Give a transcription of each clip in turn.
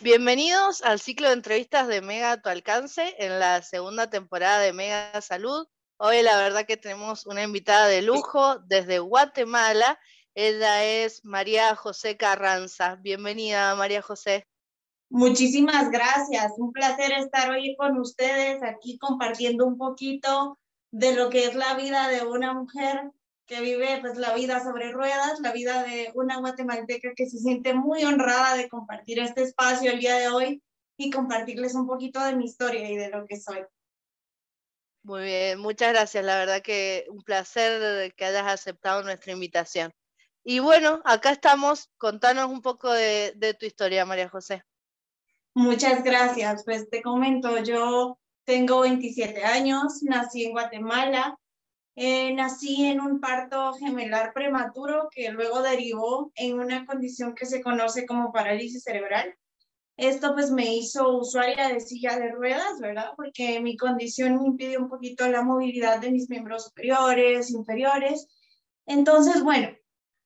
Bienvenidos al ciclo de entrevistas de Mega a tu alcance en la segunda temporada de Mega Salud. Hoy la verdad que tenemos una invitada de lujo desde Guatemala. Ella es María José Carranza. Bienvenida, María José. Muchísimas gracias. Un placer estar hoy con ustedes aquí compartiendo un poquito de lo que es la vida de una mujer que vive pues la vida sobre ruedas, la vida de una guatemalteca que se siente muy honrada de compartir este espacio el día de hoy y compartirles un poquito de mi historia y de lo que soy. Muy bien, muchas gracias. La verdad que un placer que hayas aceptado nuestra invitación. Y bueno, acá estamos. Contanos un poco de, de tu historia, María José. Muchas gracias. Pues te comento, yo tengo 27 años, nací en Guatemala, eh, nací en un parto gemelar prematuro que luego derivó en una condición que se conoce como parálisis cerebral. Esto pues me hizo usuaria de silla de ruedas, ¿verdad? Porque mi condición me impide un poquito la movilidad de mis miembros superiores, inferiores. Entonces, bueno,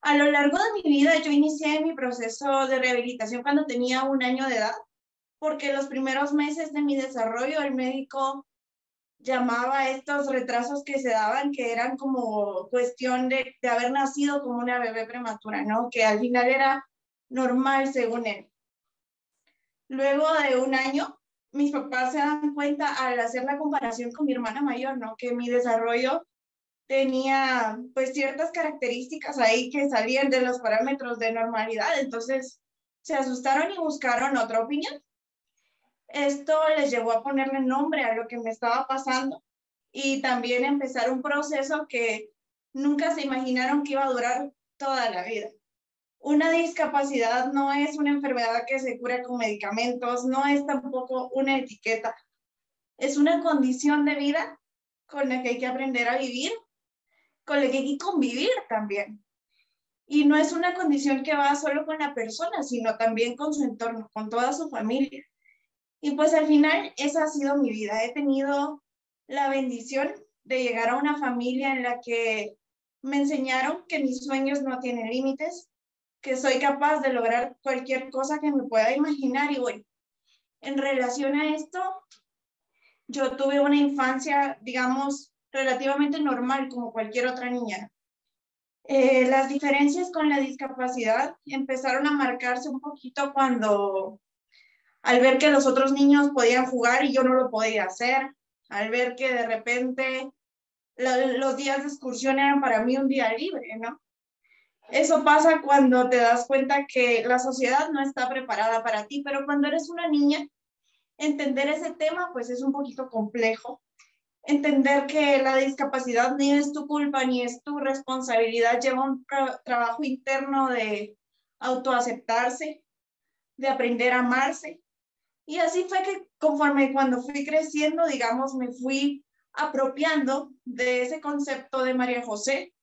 a lo largo de mi vida yo inicié mi proceso de rehabilitación cuando tenía un año de edad, porque los primeros meses de mi desarrollo el médico llamaba estos retrasos que se daban, que eran como cuestión de, de haber nacido como una bebé prematura, ¿no? Que al final era normal según él. Luego de un año, mis papás se dan cuenta al hacer la comparación con mi hermana mayor, ¿no? Que mi desarrollo tenía pues ciertas características ahí que salían de los parámetros de normalidad, entonces se asustaron y buscaron otra opinión. Esto les llevó a ponerle nombre a lo que me estaba pasando y también empezar un proceso que nunca se imaginaron que iba a durar toda la vida. Una discapacidad no es una enfermedad que se cura con medicamentos, no es tampoco una etiqueta. Es una condición de vida con la que hay que aprender a vivir, con la que hay que convivir también. Y no es una condición que va solo con la persona, sino también con su entorno, con toda su familia. Y pues al final esa ha sido mi vida. He tenido la bendición de llegar a una familia en la que me enseñaron que mis sueños no tienen límites, que soy capaz de lograr cualquier cosa que me pueda imaginar. Y bueno, en relación a esto, yo tuve una infancia, digamos, relativamente normal como cualquier otra niña. Eh, las diferencias con la discapacidad empezaron a marcarse un poquito cuando al ver que los otros niños podían jugar y yo no lo podía hacer, al ver que de repente los días de excursión eran para mí un día libre, ¿no? Eso pasa cuando te das cuenta que la sociedad no está preparada para ti, pero cuando eres una niña, entender ese tema pues es un poquito complejo. Entender que la discapacidad ni es tu culpa ni es tu responsabilidad, lleva un trabajo interno de autoaceptarse, de aprender a amarse, y así fue que conforme cuando fui creciendo, digamos, me fui apropiando de ese concepto de María José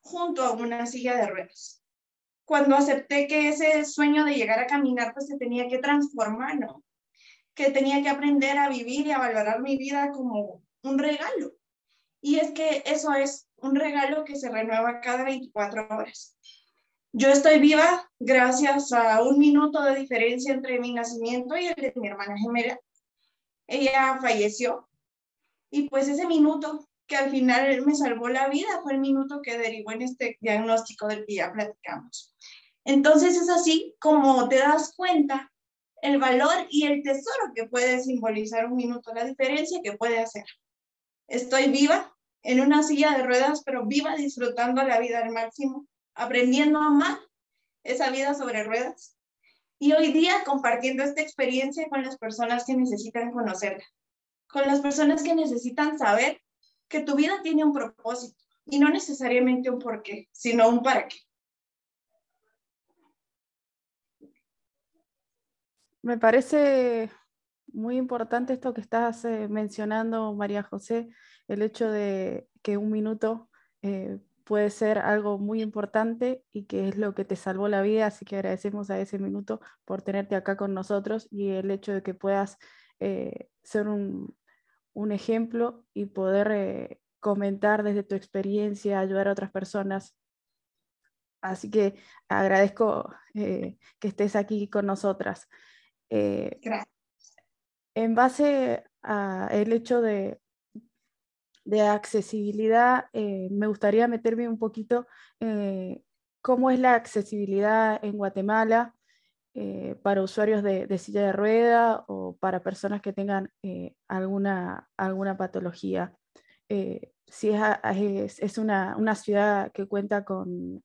junto a una silla de ruedas. Cuando acepté que ese sueño de llegar a caminar pues se tenía que transformar, ¿no? Que tenía que aprender a vivir y a valorar mi vida como un regalo. Y es que eso es un regalo que se renueva cada 24 horas. Yo estoy viva gracias a un minuto de diferencia entre mi nacimiento y el de mi hermana gemela. Ella falleció y pues ese minuto que al final me salvó la vida fue el minuto que derivó en este diagnóstico del que ya platicamos. Entonces es así como te das cuenta el valor y el tesoro que puede simbolizar un minuto, la diferencia que puede hacer. Estoy viva en una silla de ruedas, pero viva disfrutando la vida al máximo aprendiendo a amar esa vida sobre ruedas y hoy día compartiendo esta experiencia con las personas que necesitan conocerla, con las personas que necesitan saber que tu vida tiene un propósito y no necesariamente un porqué, sino un para qué. Me parece muy importante esto que estás eh, mencionando, María José, el hecho de que un minuto eh, puede ser algo muy importante y que es lo que te salvó la vida, así que agradecemos a ese minuto por tenerte acá con nosotros y el hecho de que puedas eh, ser un, ejemplo y poder eh, comentar desde tu experiencia, ayudar a otras personas. Así que agradezco eh, que estés aquí con nosotras. Eh, en base al hecho de, de accesibilidad, eh, me gustaría meterme un poquito eh, cómo es la accesibilidad en Guatemala para usuarios de, silla de rueda o para personas que tengan alguna, alguna patología. si es, es, una, una, ciudad que cuenta con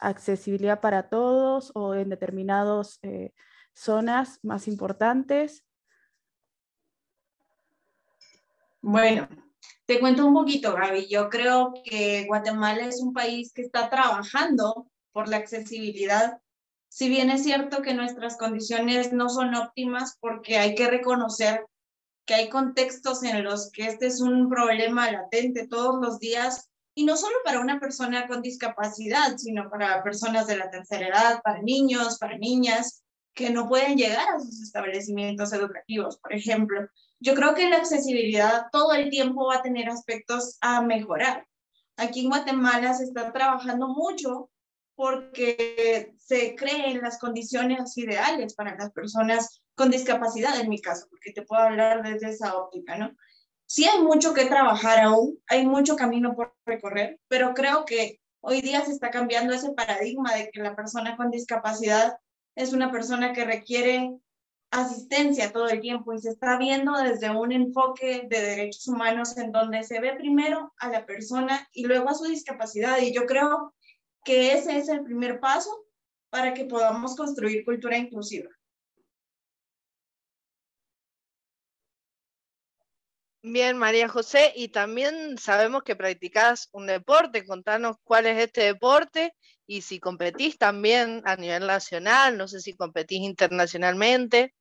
accesibilidad para todos o en determinadas eh, zonas más importantes? Bueno, te cuento un poquito, Gaby. Yo creo que Guatemala es un país que está trabajando por la accesibilidad. Si bien es cierto que nuestras condiciones no son óptimas porque hay que reconocer que hay contextos en los que este es un problema latente todos los días y no solo para una persona con discapacidad, sino para personas de la tercera edad, para niños, para niñas que no pueden llegar a sus establecimientos educativos, por ejemplo. Yo creo que la accesibilidad todo el tiempo va a tener aspectos a mejorar. Aquí en Guatemala se está trabajando mucho porque se creen las condiciones ideales para las personas con discapacidad, en mi caso, porque te puedo hablar desde esa óptica, ¿no? sí hay mucho que trabajar aún, hay mucho camino por recorrer, pero creo que hoy día se está cambiando ese paradigma de que la persona con discapacidad es una persona que requiere asistencia todo el tiempo y se está viendo desde un enfoque de derechos humanos en donde se ve primero a la persona y luego a su discapacidad. Y yo creo que ese es el primer paso para que podamos construir cultura inclusiva. Bien, María José, y también sabemos que practicás un deporte. Contanos cuál es este deporte y si competís también a nivel nacional, no sé si competís internacionalmente.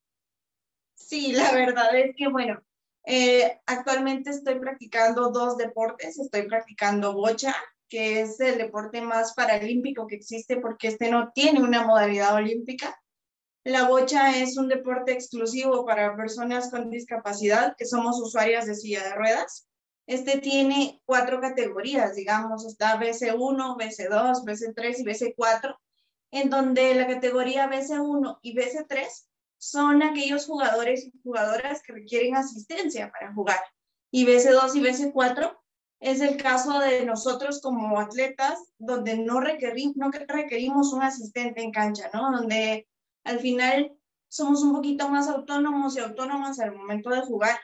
Sí, la verdad es que, bueno, eh, actualmente estoy practicando dos deportes. Estoy practicando bocha, que es el deporte más paralímpico que existe porque este no tiene una modalidad olímpica. La bocha es un deporte exclusivo para personas con discapacidad que somos usuarias de silla de ruedas. Este tiene cuatro categorías, digamos, está BC1, BC2, BC3 y BC4, en donde la categoría BC1 y BC3 son aquellos jugadores y jugadoras que requieren asistencia para jugar. Y BC2 y BC4 es el caso de nosotros como atletas, donde no, requerimos, no requerimos un asistente en cancha, ¿no? Donde al final somos un poquito más autónomos y autónomas al momento de jugar.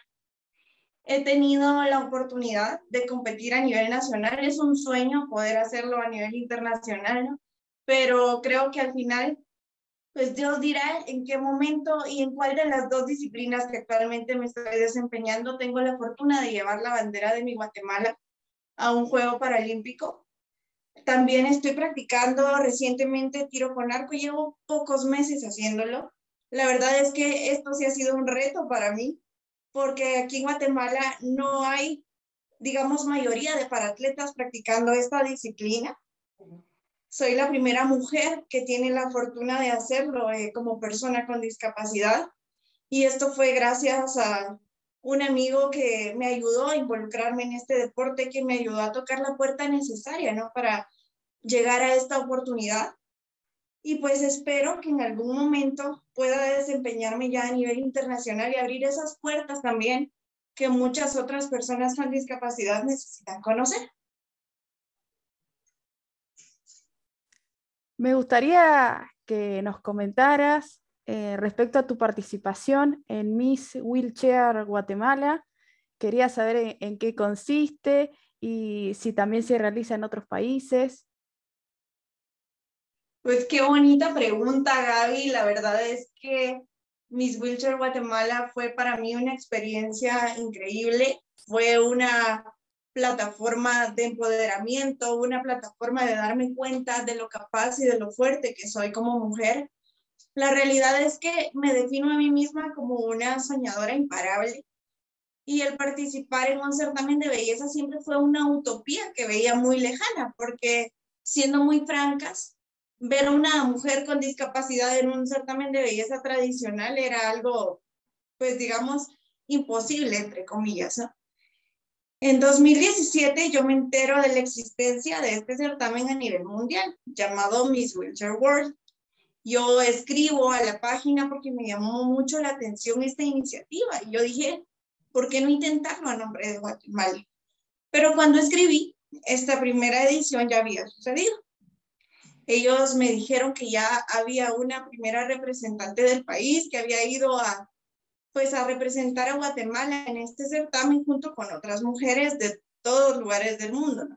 He tenido la oportunidad de competir a nivel nacional, es un sueño poder hacerlo a nivel internacional, pero creo que al final, pues Dios dirá en qué momento y en cuál de las dos disciplinas que actualmente me estoy desempeñando tengo la fortuna de llevar la bandera de mi Guatemala a un juego paralímpico también estoy practicando recientemente tiro con arco, llevo pocos meses haciéndolo. La verdad es que esto sí ha sido un reto para mí, porque aquí en Guatemala no hay, digamos, mayoría de paratletas practicando esta disciplina. Soy la primera mujer que tiene la fortuna de hacerlo eh, como persona con discapacidad. Y esto fue gracias a un amigo que me ayudó a involucrarme en este deporte, que me ayudó a tocar la puerta necesaria, ¿no? Para llegar a esta oportunidad. Y pues espero que en algún momento pueda desempeñarme ya a nivel internacional y abrir esas puertas también que muchas otras personas con discapacidad necesitan conocer. Me gustaría que nos comentaras eh, respecto a tu participación en Miss Wheelchair Guatemala, quería saber en, qué consiste y si también se realiza en otros países. Pues qué bonita pregunta, Gaby. La verdad es que Miss Wheelchair Guatemala fue para mí una experiencia increíble. Fue una plataforma de empoderamiento, una plataforma de darme cuenta de lo capaz y de lo fuerte que soy como mujer la realidad es que me defino a mí misma como una soñadora imparable y el participar en un certamen de belleza siempre fue una utopía que veía muy lejana, porque siendo muy francas, ver a una mujer con discapacidad en un certamen de belleza tradicional era algo, pues digamos, imposible, entre comillas. En 2017 yo me entero de la existencia de este certamen a nivel mundial llamado Miss Wheelchair World yo escribo a la página porque me llamó mucho la atención esta iniciativa y yo dije, ¿por qué no intentarlo a nombre de Guatemala? Pero cuando escribí, esta primera edición ya había sucedido. Ellos me dijeron que ya había una primera representante del país que había ido a, pues, a representar a Guatemala en este certamen junto con otras mujeres de todos lugares del mundo.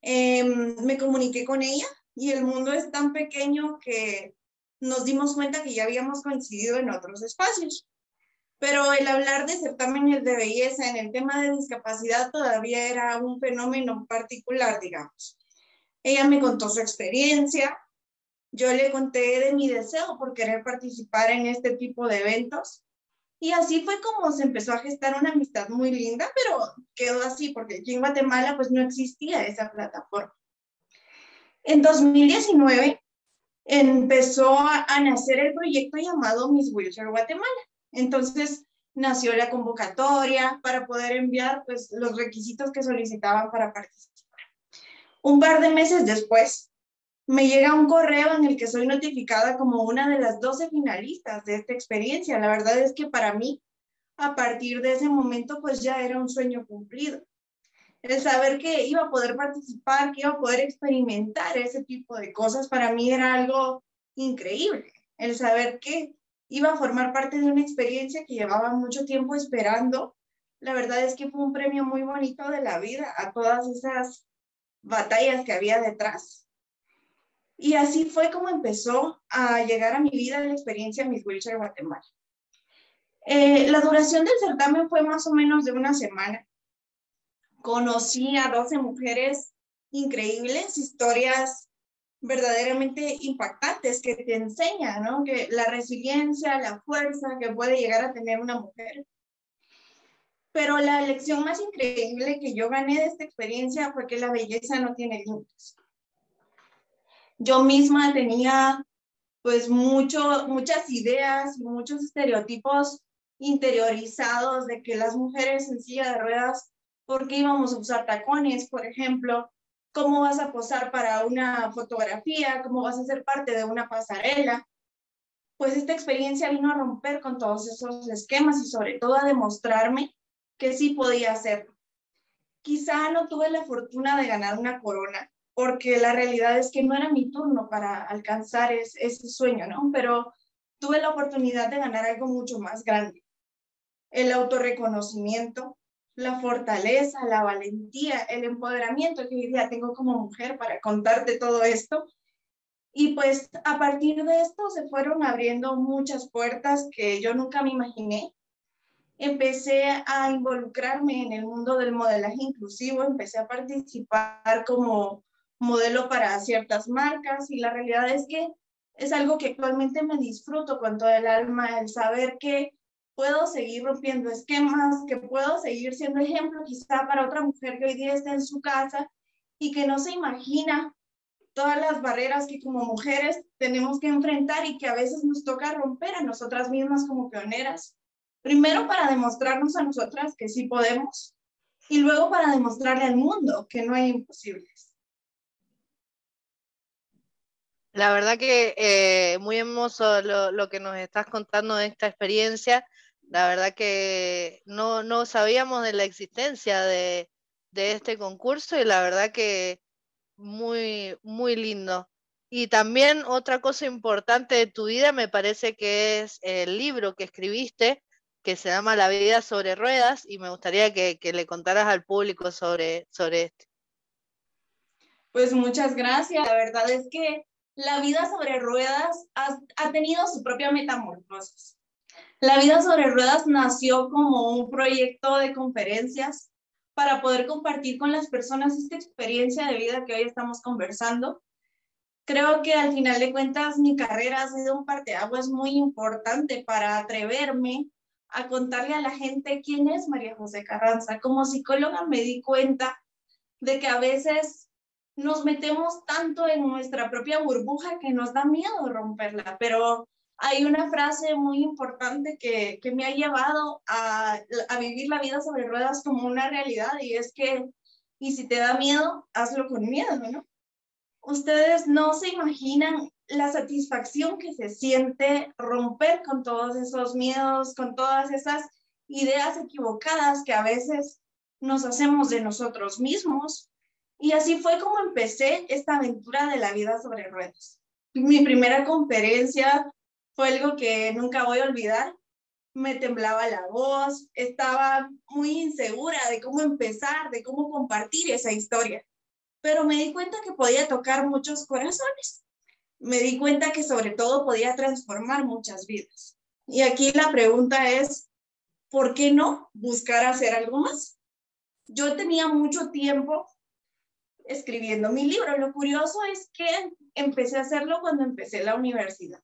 Em, me comuniqué con ella y el mundo es tan pequeño que nos dimos cuenta que ya habíamos coincidido en otros espacios. Pero el hablar de certámenes de belleza en el tema de discapacidad todavía era un fenómeno particular, digamos. Ella me contó su experiencia, yo le conté de mi deseo por querer participar en este tipo de eventos y así fue como se empezó a gestar una amistad muy linda, pero quedó así porque aquí en Guatemala pues no existía esa plataforma. En 2019 empezó a, nacer el proyecto llamado Miss Wheelchair Guatemala. Entonces nació la convocatoria para poder enviar pues, los requisitos que solicitaban para participar. Un par de meses después, me llega un correo en el que soy notificada como una de las 12 finalistas de esta experiencia. La verdad es que para mí, a partir de ese momento, pues ya era un sueño cumplido el saber que iba a poder participar, que iba a poder experimentar ese tipo de cosas, para mí era algo increíble. El saber que iba a formar parte de una experiencia que llevaba mucho tiempo esperando, la verdad es que fue un premio muy bonito de la vida a todas esas batallas que había detrás. Y así fue como empezó a llegar a mi vida la experiencia Miss Wheelchair Guatemala. Eh, la duración del certamen fue más o menos de una semana conocí a 12 mujeres increíbles, historias verdaderamente impactantes que te enseñan, ¿no? Que la resiliencia, la fuerza que puede llegar a tener una mujer. Pero la lección más increíble que yo gané de esta experiencia fue que la belleza no tiene límites. Yo misma tenía pues mucho, muchas ideas y muchos estereotipos interiorizados de que las mujeres en silla de ruedas por qué íbamos a usar tacones, por ejemplo, cómo vas a posar para una fotografía, cómo vas a ser parte de una pasarela. Pues esta experiencia vino a romper con todos esos esquemas y sobre todo a demostrarme que sí podía hacerlo. Quizá no tuve la fortuna de ganar una corona, porque la realidad es que no era mi turno para alcanzar ese sueño, ¿no? Pero tuve la oportunidad de ganar algo mucho más grande. El autorreconocimiento, la fortaleza, la valentía, el empoderamiento que hoy día tengo como mujer para contarte todo esto. Y pues a partir de esto se fueron abriendo muchas puertas que yo nunca me imaginé. Empecé a involucrarme en el mundo del modelaje inclusivo, empecé a participar como modelo para ciertas marcas y la realidad es que es algo que actualmente me disfruto con todo el alma, el saber que puedo seguir rompiendo esquemas, que puedo seguir siendo ejemplo quizá para otra mujer que hoy día está en su casa y que no se imagina todas las barreras que como mujeres tenemos que enfrentar y que a veces nos toca romper a nosotras mismas como pioneras. Primero para demostrarnos a nosotras que sí podemos y luego para demostrarle al mundo que no hay imposibles. La verdad que eh, muy hermoso lo, lo, que nos estás contando de esta experiencia la verdad que no, no sabíamos de la existencia de, este concurso y la verdad que muy, muy lindo. Y también otra cosa importante de tu vida me parece que es el libro que escribiste, que se llama La vida sobre ruedas, y me gustaría que, le contaras al público sobre, sobre este. Pues muchas gracias. La verdad es que la vida sobre ruedas ha, ha tenido su propia metamorfosis. La vida sobre ruedas nació como un proyecto de conferencias para poder compartir con las personas esta experiencia de vida que hoy estamos conversando. Creo que al final de cuentas mi carrera ha sido un parteaguas muy importante para atreverme a contarle a la gente quién es María José Carranza. Como psicóloga me di cuenta de que a veces nos metemos tanto en nuestra propia burbuja que nos da miedo romperla, pero hay una frase muy importante que, que me ha llevado a, a, vivir la vida sobre ruedas como una realidad y es que, y si te da miedo, hazlo con miedo, ¿no? Ustedes no se imaginan la satisfacción que se siente romper con todos esos miedos, con todas esas ideas equivocadas que a veces nos hacemos de nosotros mismos. Y así fue como empecé esta aventura de la vida sobre ruedas. Mi primera conferencia fue algo que nunca voy a olvidar. Me temblaba la voz, estaba muy insegura de cómo empezar, de cómo compartir esa historia. Pero me di cuenta que podía tocar muchos corazones. Me di cuenta que sobre todo podía transformar muchas vidas. Y aquí la pregunta es, ¿por qué no buscar hacer algo más? Yo tenía mucho tiempo escribiendo mi libro. Lo curioso es que empecé a hacerlo cuando empecé la universidad.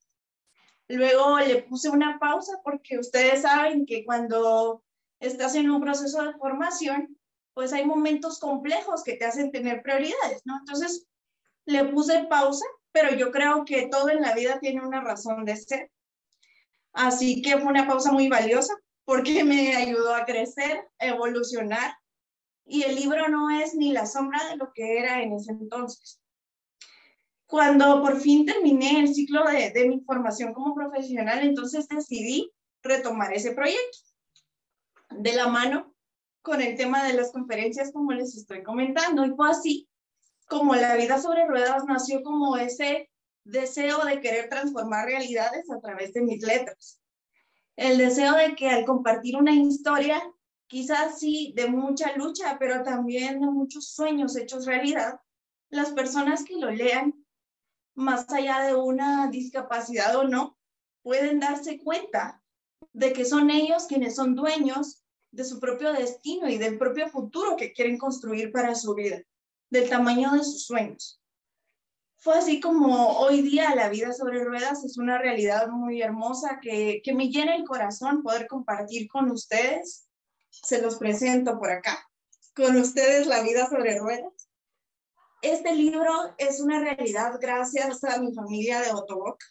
Luego le puse una pausa porque ustedes saben que cuando estás en un proceso de formación, pues hay momentos complejos que te hacen tener prioridades, ¿no? Entonces le puse pausa, pero yo creo que todo en la vida tiene una razón de ser. Así que fue una pausa muy valiosa porque me ayudó a crecer, a evolucionar y el libro no es ni la sombra de lo que era en ese entonces. Cuando por fin terminé el ciclo de, de mi formación como profesional, entonces decidí retomar ese proyecto de la mano con el tema de las conferencias como les estoy comentando. Y fue así como la vida sobre ruedas nació como ese deseo de querer transformar realidades a través de mis letras. El deseo de que al compartir una historia quizás sí de mucha lucha, pero también de muchos sueños hechos realidad, las personas que lo lean, más allá de una discapacidad o no, pueden darse cuenta de que son ellos quienes son dueños de su propio destino y del propio futuro que quieren construir para su vida, del tamaño de sus sueños. Fue así como hoy día la vida sobre ruedas es una realidad muy hermosa que, que me llena el corazón poder compartir con ustedes se los presento por acá. Con ustedes, La vida sobre ruedas. Este libro es una realidad gracias a mi familia de Otobok.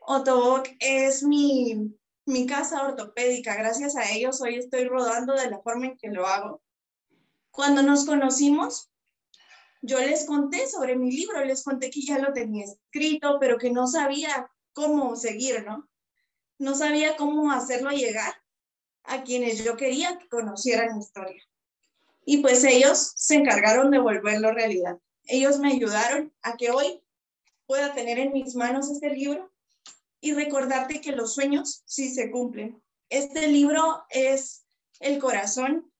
Otobok es mi, mi casa ortopédica. Gracias a ellos hoy estoy rodando de la forma en que lo hago. Cuando nos conocimos, yo les conté sobre mi libro, les conté que ya lo tenía escrito, pero que no sabía cómo seguir, ¿no? No sabía cómo hacerlo llegar a quienes yo quería que conocieran mi historia. Y pues ellos se encargaron de volverlo realidad. Ellos me ayudaron a que hoy pueda tener en mis manos este libro y recordarte que los sueños sí se cumplen. Este libro es el corazón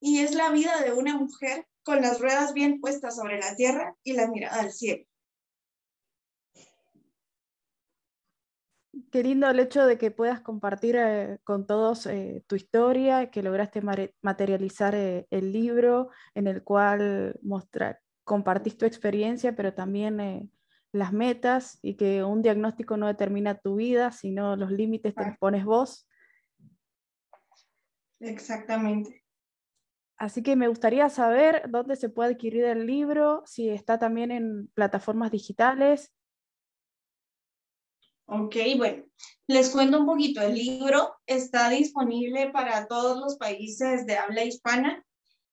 y es la vida de una mujer con las ruedas bien puestas sobre la tierra y la mirada al cielo. Qué lindo el hecho de que puedas compartir eh, con todos eh, tu historia, que lograste materializar eh, el libro en el cual mostrar, compartís tu experiencia, pero también las metas y que un diagnóstico no determina tu vida, sino los límites te los pones vos. Exactamente. Así que me gustaría saber dónde se puede adquirir el libro, si está también en plataformas digitales Ok, bueno, les cuento un poquito. El libro está disponible para todos los países de habla hispana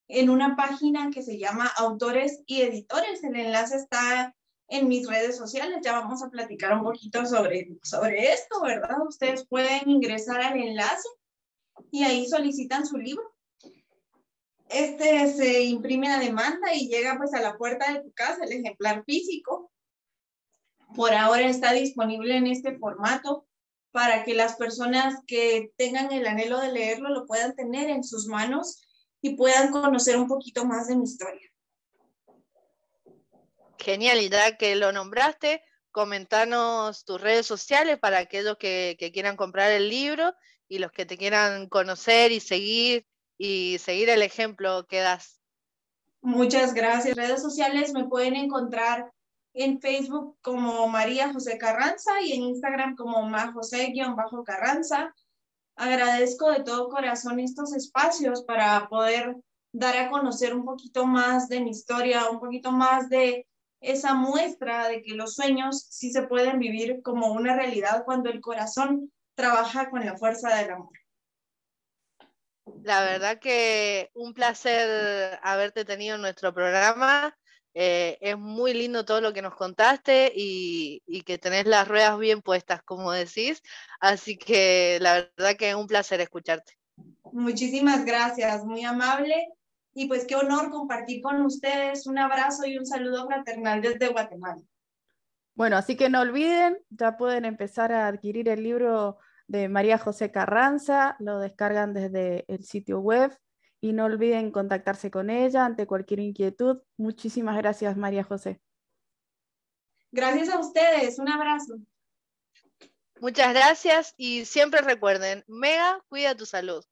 en una página que se llama Autores y Editores. El enlace está en mis redes sociales. Ya vamos a platicar un poquito sobre, sobre esto, ¿verdad? Ustedes pueden ingresar al enlace y ahí solicitan su libro. Este se imprime a demanda y llega pues a la puerta de tu casa, el ejemplar físico por ahora está disponible en este formato para que las personas que tengan el anhelo de leerlo lo puedan tener en sus manos y puedan conocer un poquito más de mi historia. Genial, y ya que lo nombraste, comentanos tus redes sociales para aquellos que, que quieran comprar el libro y los que te quieran conocer y seguir y seguir el ejemplo que das. Muchas gracias. Redes sociales me pueden encontrar en Facebook como María José Carranza y en Instagram como Ma José-Carranza. Agradezco de todo corazón estos espacios para poder dar a conocer un poquito más de mi historia, un poquito más de esa muestra de que los sueños sí se pueden vivir como una realidad cuando el corazón trabaja con la fuerza del amor. La verdad que un placer haberte tenido en nuestro programa Eh, es muy lindo todo lo que nos contaste y, que tenés las ruedas bien puestas, como decís. Así que la verdad que es un placer escucharte. Muchísimas gracias, muy amable. Y pues qué honor compartir con ustedes. Un abrazo y un saludo fraternal desde Guatemala. Bueno, así que no olviden, ya pueden empezar a adquirir el libro de María José Carranza, lo descargan desde el sitio web y no olviden contactarse con ella ante cualquier inquietud. Muchísimas gracias, María José. Gracias a ustedes, un abrazo. Muchas gracias y siempre recuerden, Mega, cuida tu salud.